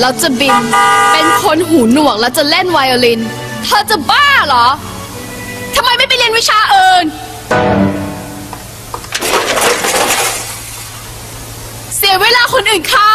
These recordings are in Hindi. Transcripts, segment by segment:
แล้วจะบิน เป็นคนหูหนวกแล้วจะเล่นไวโอลิน เธอจะบ้าเหรอ ทำไมไม่ไปเรียนวิชาอื่น เสียเวลาคนอื่นเขา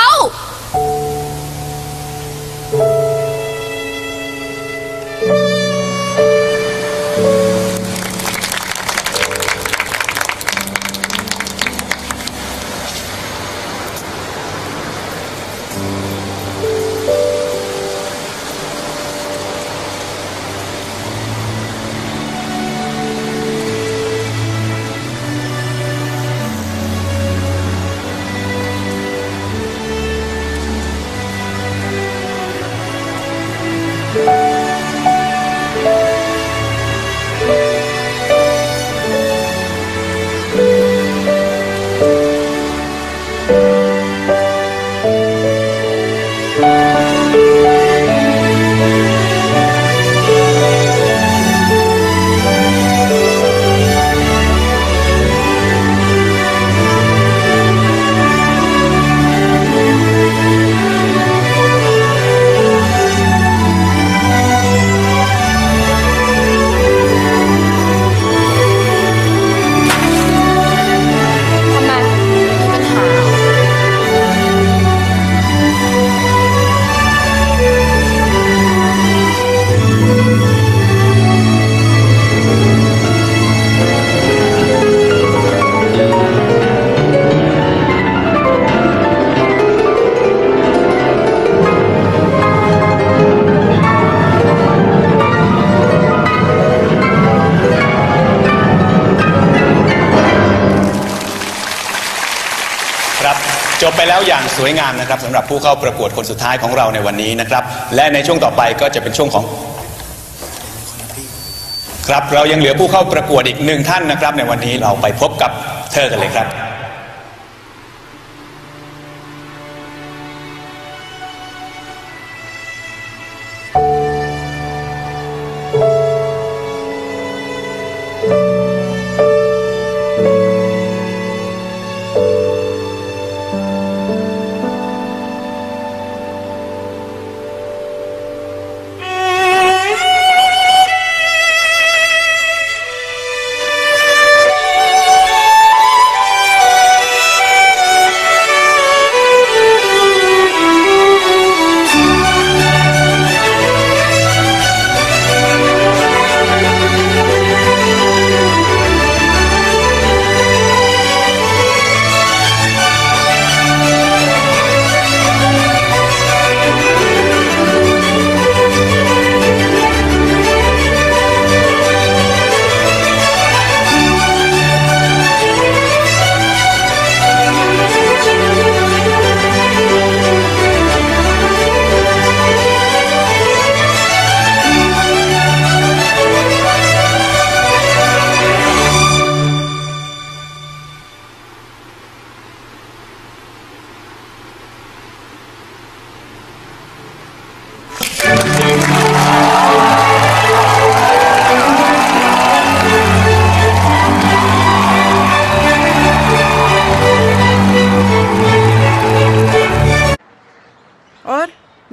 จบไปแล้วอย่างสวยงามนะครับสำหรับผู้เข้าประกวดคนสุดท้ายของเราในวันนี้นะครับ และในช่วงต่อไปก็จะเป็นช่วงของครับเรายังเหลือผู้เข้าประกวดอีกหนึ่งท่านนะครับ ในวันนี้เราไปพบกับเธอกันเลยครับ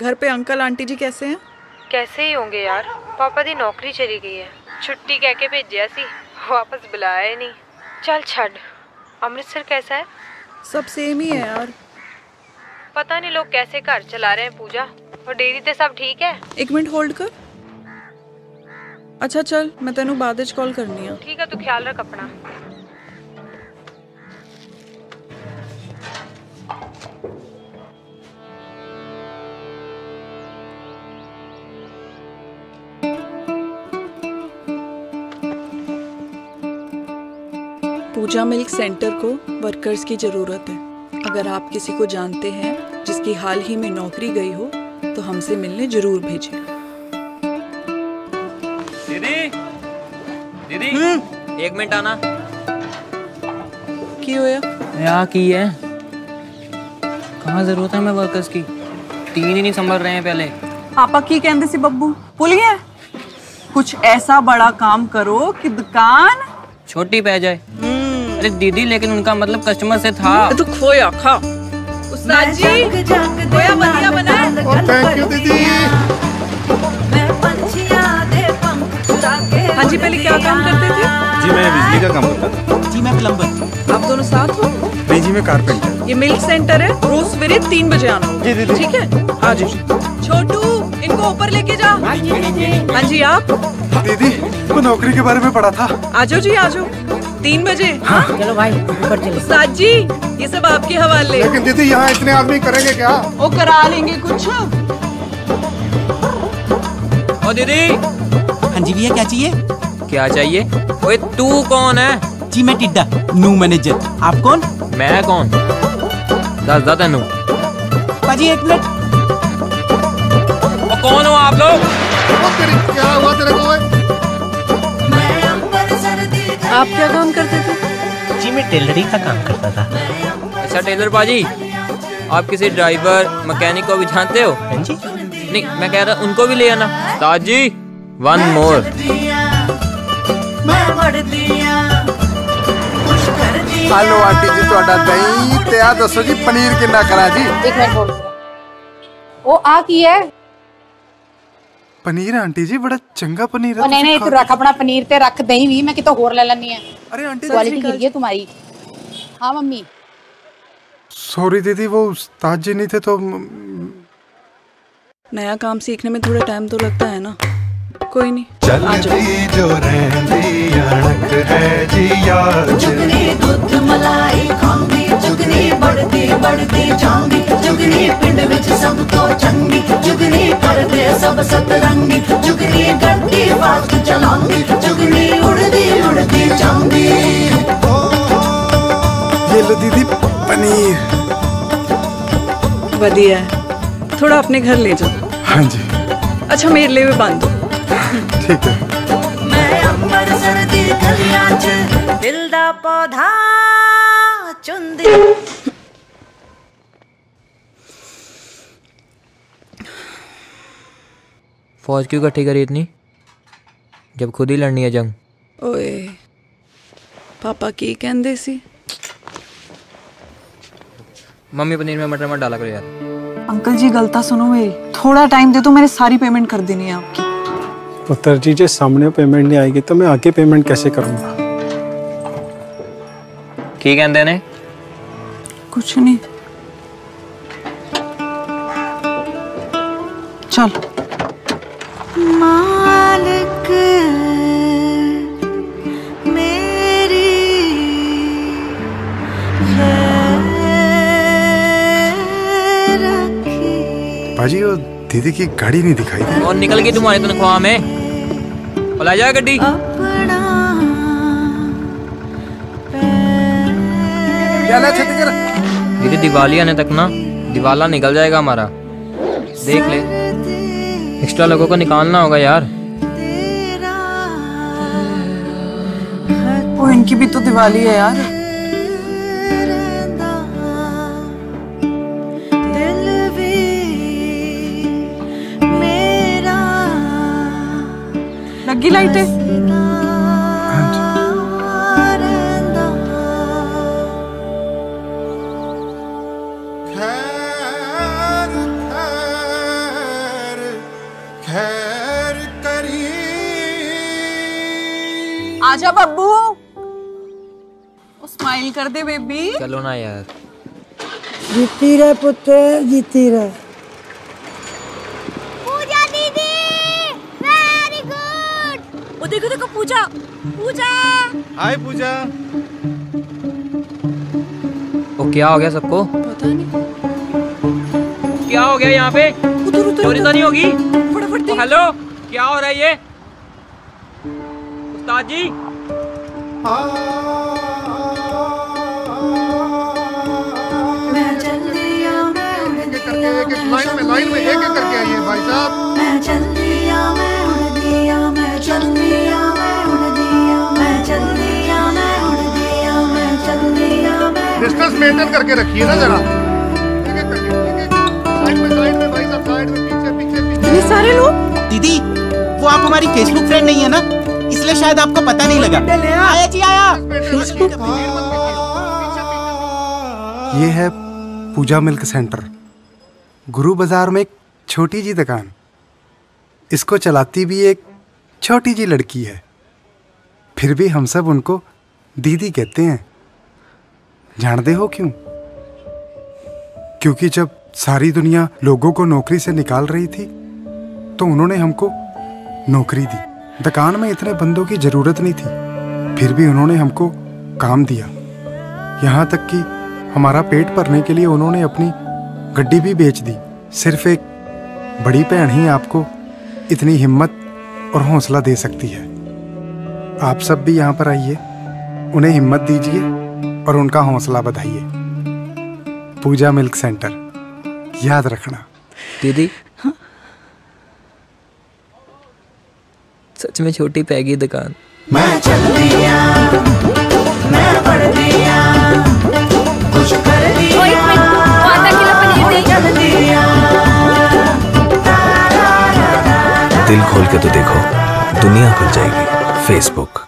घर पे अंकल आंटी जी कैसे हैं कैसे ही होंगे यार पापा ਦੀ ਨੌਕਰੀ ਚਲੀ ਗਈ ਹੈ ਛੁੱਟੀ ਕਹਿ ਕੇ ਭੇਜਿਆ ਸੀ ਵਾਪਸ ਬੁਲਾਇਆ ਹੀ ਨਹੀਂ ਚੱਲ ਛੱਡ ਅੰਮ੍ਰਿਤਸਰ कैसा है सब सेम ही है यार पता नहीं लोग कैसे घर चला रहे हैं पूजा और डेयरी ਤੇ ਸਭ ਠੀਕ ਹੈ एक मिनट होल्ड कर अच्छा चल मैं तेनू बाद च कॉल करनी आ ਠੀਕ ਹੈ ਤੂੰ ਖਿਆਲ ਰੱਖ ਆਪਣਾ पूजा मिल्क सेंटर को वर्कर्स की ज़रूरत है। अगर आप किसी को जानते हैं जिसकी हाल ही में नौकरी गई हो तो हमसे मिलने ज़रूर भेजें। दीदी दीदी एक मिनट आना। की होया यहाँ की है? कहाँ ज़रूरत है हमें वर्कर्स की? तीन ही नहीं संभल रहे हैं पहले। पापा की कहते सी बब्बू? भूल गया? कुछ ऐसा बड़ा काम करो कि दुकान छोटी पै जाए। अरे दीदी लेकिन उनका मतलब कस्टमर से था। तू खोया खा। जी खोया बढ़िया बना है थैंक यू दीदी। हाँ जी पहले क्या काम करते थे? जी मैं बिजली का काम करता था। जी मैं प्लम्बर आप दोनों साथ हो? नहीं जी मैं कारपेंटर ये मिल्क सेंटर है रोज सवेरे तीन बजे आना। जी, दीदी। ठीक है? आ जाओ छोटू इनको ऊपर लेके जा। हाँ जी आप? दीदी मैं नौकरी के बारे में पढ़ा था। आ जाओ जी आ जाओ। तीन बजे? हाँ। चलो भाई ऊपर चलो। उस्ताद जी ये सब आपके हवाले। लेकिन दीदी यहाँ इतने आदमी करेंगे क्या? वो करा लेंगे कुछ। ओ दीदी। हाँ जी भैया क्या चाहिए? क्या चाहिए? ओए तू कौन है? जी मैं टिड्डा न्यू मैनेजर आप कौन? मैं कौन? दस दा तेनू पाजी एक मिनट। कौन हो आप लोग? आप क्या काम करते थे जी मैं टेलरिंग का काम करता था अच्छा टेलर बाजी आप किसी ड्राइवर मैकेनिक को भी जानते हो हाँ जी नहीं मैं कह रहा उनको भी ले आना Taj ji one more hello aunty ji ਤੁਹਾਡਾ ਦਹੀਂ ਤੇ ਆ ਦੱਸੋ ਜੀ ਪਨੀਰ ਕਿੰਨਾ ਕਰਾਂ ਜੀ ਇੱਕ ਮਿੰਟ ਹੋਲਡ ਕਰੋ ਉਹ ਆ ਕੀ ਹੈ ਪਨੀਰ ਆਂਟੀ ਜੀ ਬੜਾ ਚੰਗਾ ਪਨੀਰ ਉਹ ਨਹੀਂ ਨਹੀਂ ਤੂੰ ਰੱਖ ਆਪਣਾ ਪਨੀਰ ਤੇ ਰੱਖ ਦਹੀਂ ਵੀ ਮੈਂ ਕਿਤੋਂ ਹੋਰ ਲੈ ਲੈਣੀ ਹੈ अरे आंटी क्वालिटी गिर गई है तुम्हारी हाँ मम्मी सॉरी दीदी वो उस्ताद जी नहीं थे तो म- नया काम सीखने में थोड़ा टाइम तो लगता है ना कोई नहीं। चल जो थोड़ा अपने घर ले जाओ। हाँ जी। अच्छा मेरे लिए भी बाँध दो। ठीक है मैं ਅੰਮ੍ਰਿਤਸਰ ਦੀ ਗਲੀਆਂ 'ਚ ਦਿਲ ਦਾ ਪੌਦਾ ਚੁੰਦੀ फौज क्यों इकट्ठी करी इतनी? जब खुद ही लड़नी है जंग। ओए पापा की ਕਹਿੰਦੇ सी? मम्मी पनीर में मटर मत डाला करो यार। अंकल जी गलता सुनो मेरी। थोड़ा टाइम दे तो मैंने सारी पेमेंट कर देनी है आपकी। पुत्र जी जे सामने पेमेंट नहीं आएगी तो मैं आगे पेमेंट कैसे करूंगा की कहते ने कुछ नहीं चल ਮਾਲਕ ਮੇਰੀ ਖੈਰ ਰੱਖੀ भाजी वो दीदी की गाड़ी नहीं दिखाई दी और निकल गई तुम्हारी तनख्वाह में बोला जाए गड्डी ਆਪਣਾ क्या ला छेती कर दीदी दिवाली आने तक ना दिवाला निकल जाएगा हमारा देख ले एक्स्ट्रा लोगों को निकालना होगा यार वो इनकी भी तो दिवाली है यार लगी लाइटें। आजा बब्बू। स्माइल कर दे बेबी चलो ना यार। जीती रहे पुत्र जीती रहे। देखो देखो पूजा पूजा। हाय पूजा। वो क्या हो गया सबको? पता नहीं। क्या हो गया यहाँ पे? चोरी तो नहीं होगी? फटाफट ओ, हेलो क्या हो रहा है ये? उस्ताद जी। मैं जल्दी आ मैं उड़ती लाइन में लाइन में एक एक करके आइए भाई साहब। डिस्टेंस मेंटेन करके रखिए ना जरा। एक एक करके एक एक साइड में साइड में भाई साहब साइड में पीछे पीछे पीछे। इतने सारे लोग? दीदी वो आप हमारी फेसबुक फ्रेंड नहीं है ना? इसलिए शायद आपको पता नहीं लगा। आया जी आया। ये है पूजा मिल्क सेंटर। गुरु बाज़ार में एक छोटी जी दुकान। इसको चलाती भी एक छोटी जी लड़की है। फिर भी हम सब उनको दीदी कहते हैं। जानते हो क्यों? क्योंकि जब सारी दुनिया लोगों को नौकरी से निकाल रही थी तो उन्होंने हमको नौकरी दी। दुकान में इतने बंदों की ज़रूरत नहीं थी, फिर भी उन्होंने हमको काम दिया। यहाँ तक कि हमारा पेट भरने के लिए उन्होंने अपनी गड्डी भी बेच दी। सिर्फ़ एक बड़ी बहन ही आपको इतनी हिम्मत और हौसला दे सकती है। आप सब भी यहाँ पर आइए, उन्हें हिम्मत दीजिए। और उनका हौसला बढ़ाइए पूजा मिल्क सेंटर याद रखना। दीदी? सच में छोटी पैगी दुकान। मैं चल दिया मैं बढ़ दिया कुछ कर दिया दिल खोल के तो देखो दुनिया खुल जाएगी। फेसबुक